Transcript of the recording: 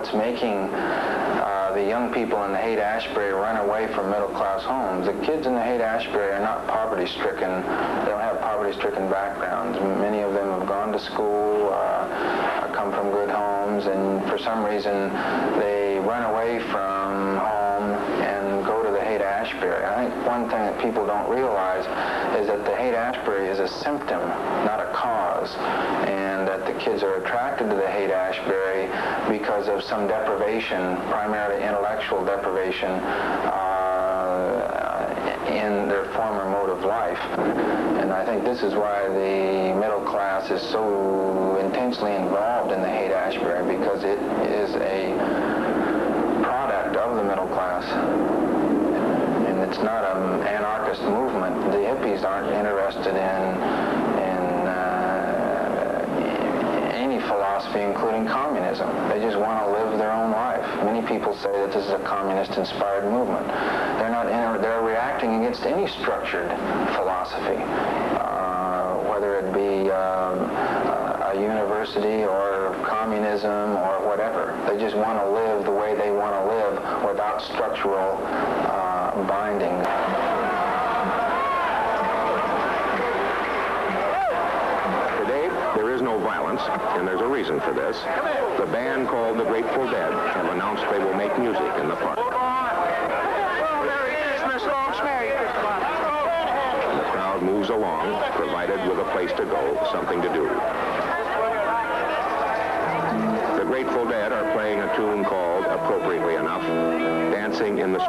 What's making uh, the young people in the Haight-Ashbury run away from middle-class homes? The kids in the Haight-Ashbury are not poverty-stricken. They don't have poverty-stricken backgrounds. Many of them have gone to school, uh, come from good homes, and for some reason they run away from home and go to the Haight-Ashbury. I think one thing that people don't realize is that the Haight-Ashbury is a symptom, not a cause, and that the kids are attracted to the Haight-Ashbury because of some deprivation, primarily intellectual deprivation, uh, in their former mode of life. And I think this is why the middle class is so intensely involved in the Haight-Ashbury because it is a product of the middle class. And it's not an anarchist movement. The hippies aren't interested in in uh, any philosophy, including communism. They just want to live their own life. Many people say that this is a communist-inspired movement. They're not. Inter- they're reacting against any structured philosophy, uh, whether it be um, a university or communism or whatever. They just want to live the way they want to live without structural uh, binding. Violence, and there's a reason for this. The band called the Grateful Dead have announced they will make music in the park. The crowd moves along, provided with a place to go, something to do. The Grateful Dead are playing a tune called, appropriately enough, Dancing in the